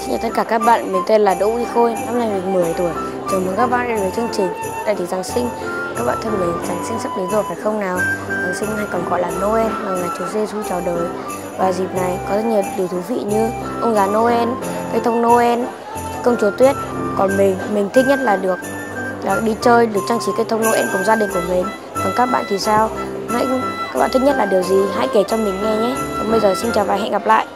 Xin chào tất cả các bạn, mình tên là Đỗ Huy Khôi, năm nay mình 10 tuổi. Chào mừng các bạn đến với chương trình Đại thì Giáng sinh. Các bạn thân mến, Giáng sinh sắp đến rồi phải không nào? Giáng sinh hay còn gọi là Noel là ngày Chúa Giêsu chào đời. Và dịp này có rất nhiều điều thú vị như ông già Noel, cây thông Noel, công chúa Tuyết. Còn mình, mình thích nhất là được là đi chơi, được trang trí cây thông Noel cùng gia đình của mình. Còn các bạn thì sao? Hãy các bạn thích nhất là điều gì? Hãy kể cho mình nghe nhé. Còn bây giờ xin chào và hẹn gặp lại.